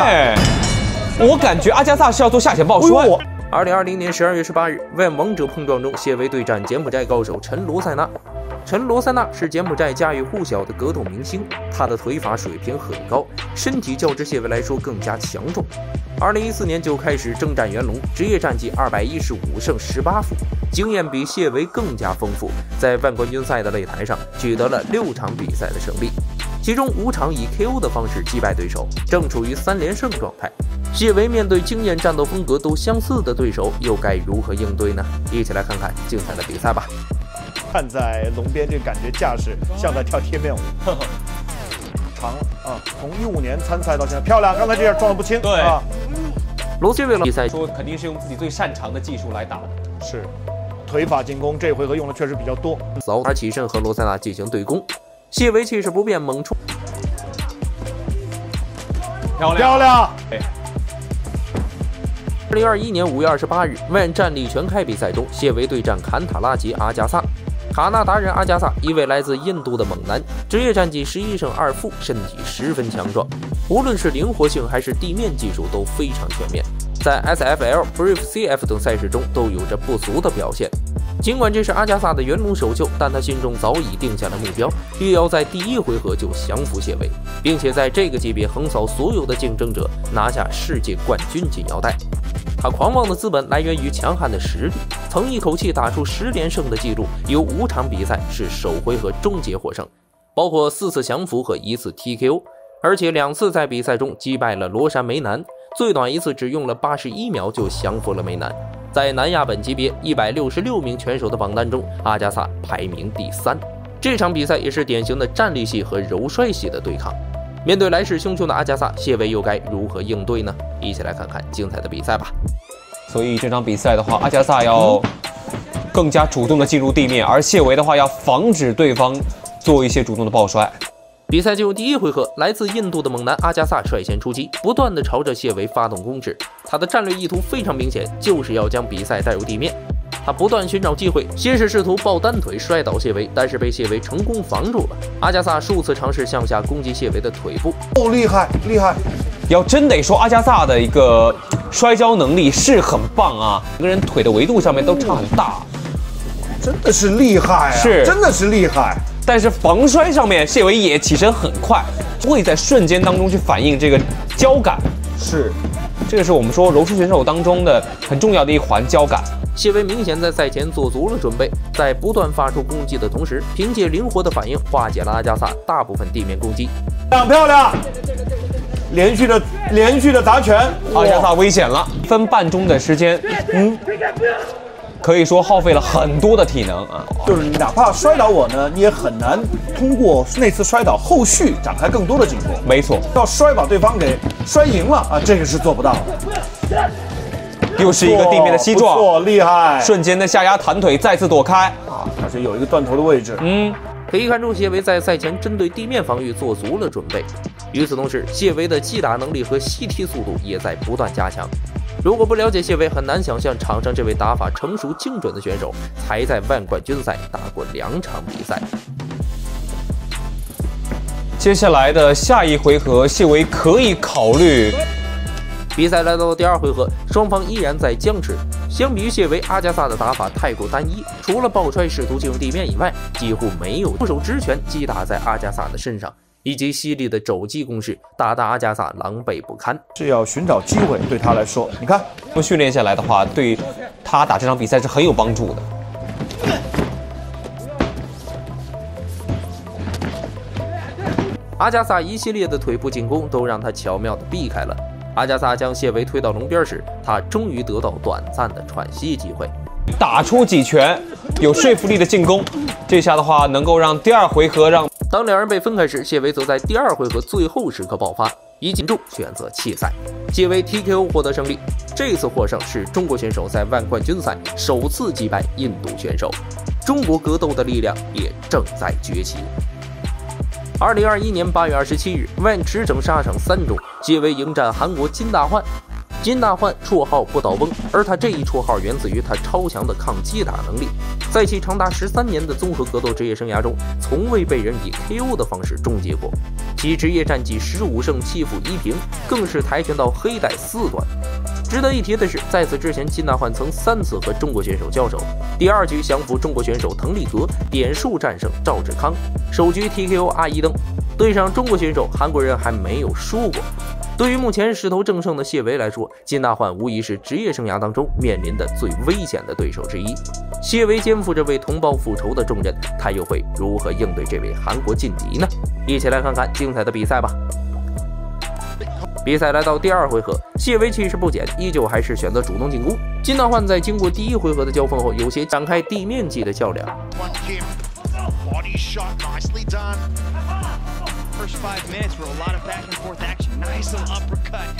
哎，我感觉阿加萨是要做下潜抱摔。二零二零年十二月十八日，VAN 王者碰撞中，谢维对战柬埔寨高手陈罗塞纳。陈罗塞纳是柬埔寨家喻户晓的格斗明星，他的腿法水平很高，身体较之谢维来说更加强壮。二零一四年就开始征战元龙，职业战绩二百一十五胜十八负，经验比谢维更加丰富，在万冠军赛的擂台上取得了六场比赛的胜利，其中五场以 KO 的方式击败对手，正处于三连胜状态。谢维面对经验、战斗风格都相似的对手，又该如何应对呢？一起来看看精彩的比赛吧。看在龙边，这感觉架势像在跳贴面舞。长啊，从一五年参赛到现在，漂亮。刚才这样撞得不轻。对啊，罗谢维比赛说肯定是用自己最擅长的技术来打的。是腿法进攻，这回合用的确实比较多。早他起身和罗塞纳进行对攻，谢维气势不变，猛冲。漂亮漂亮。二零二一年五月二十八日，万战力全开比赛中，谢维对战坎塔拉吉阿加萨。卡纳达人阿加萨，一位来自印度的猛男，职业战绩十一胜二负，身体十分强壮，无论是灵活性还是地面技术都非常全面，在 SFL、Brave CF 等赛事中都有着不俗的表现。尽管这是阿加萨的元龙首秀，但他心中早已定下了目标，欲要在第一回合就降服谢维，并且在这个级别横扫所有的竞争者，拿下世界冠军金腰带。他狂妄的资本来源于强悍的实力，曾一口气打出十连胜的记录，有五场比赛是首回合终结获胜，包括四次降服和一次 TKO，而且两次在比赛中击败了罗山梅南，最短一次只用了八十一秒就降服了梅南。在南亚本级别一百六十六名拳手的榜单中，阿加萨排名第三。这场比赛也是典型的站立系和柔摔系的对抗。面对来势汹汹的阿加萨，谢维又该如何应对呢？一起来看看精彩的比赛吧。所以这场比赛的话，阿加萨要更加主动的进入地面，而谢维的话要防止对方做一些主动的抱摔。比赛进入第一回合，来自印度的猛男阿加萨率先出击，不断的朝着谢维发动攻势。他的战略意图非常明显，就是要将比赛带入地面。他不断寻找机会，先是试图抱单腿摔倒谢维，但是被谢维成功防住了。阿加萨数次尝试向下攻击谢维的腿部，哦，厉害厉害！要真得说阿加萨的一个摔跤能力是很棒啊，每个人腿的维度上面都差很大，真的是厉害啊！是真的是厉害。但是防摔上面谢维也起身很快，会在瞬间当中去反应这个交感，是，这个是我们说柔术选手当中的很重要的一环交感。谢维明显在赛前做足了准备，在不断发出攻击的同时，凭借灵活的反应化解了阿加萨大部分地面攻击。漂亮漂亮！连续的连续的砸拳，阿加萨危险了，一分半钟的时间，嗯，可以说耗费了很多的体能啊。就是哪怕摔倒我呢，你也很难通过那次摔倒后续展开更多的进攻。没错，要摔把对方给摔赢了啊，这个是做不到的。又是一个地面的膝撞，厉害！瞬间的下压弹腿，再次躲开。啊，而且有一个断头的位置。嗯，可以看出谢维在赛前针对地面防御做足了准备。与此同时，谢维的击打能力和吸踢速度也在不断加强。如果不了解谢维，很难想象场上这位打法成熟精准的选手，才在万冠军赛打过两场比赛。接下来的下一回合，谢维可以考虑。比赛来到了第二回合，双方依然在僵持。相比于谢维，阿加萨的打法太过单一，除了抱摔试图进入地面以外，几乎没有出手直拳击打在阿加萨的身上，以及犀利的肘击攻势，打得阿加萨狼狈不堪。是要寻找机会，对他来说，你看，不训练下来的话，对他打这场比赛是很有帮助的。阿加萨一系列的腿部进攻都让他巧妙地避开了。阿加萨将谢维推到笼边时，他终于得到短暂的喘息机会，打出几拳有说服力的进攻，这下的话能够让第二回合让。当两人被分开时，谢维则在第二回合最后时刻爆发，以紧住选择弃赛，谢维 TKO 获得胜利。这次获胜是中国选手在万冠军赛首次击败印度选手，中国格斗的力量也正在崛起。二零二一年八月二十七日，万驰骋沙场三中，谢维迎战韩国金大焕。金大焕绰号不倒翁，而他这一绰号源自于他超强的抗击打能力。在其长达十三年的综合格斗职业生涯中，从未被人以 KO 的方式终结过。其职业战绩十五胜七负一平，更是跆拳道黑带四段。值得一提的是，在此之前，金大焕曾三次和中国选手交手，第二局降服中国选手滕立格，点数战胜赵志康，首局 TKO 阿一登，对上中国选手韩国人还没有输过。对于目前势头正盛的谢维来说，金大焕无疑是职业生涯当中面临的最危险的对手之一。谢维肩负着为同胞复仇的重任，他又会如何应对这位韩国劲敌呢？一起来看看精彩的比赛吧。比赛来到第二回合，谢维气势不减，依旧还是选择主动进攻。金大焕在经过第一回合的交锋后，有些展开地面技的较量。First five minutes were a lot of back and forth action. Nice little uppercut.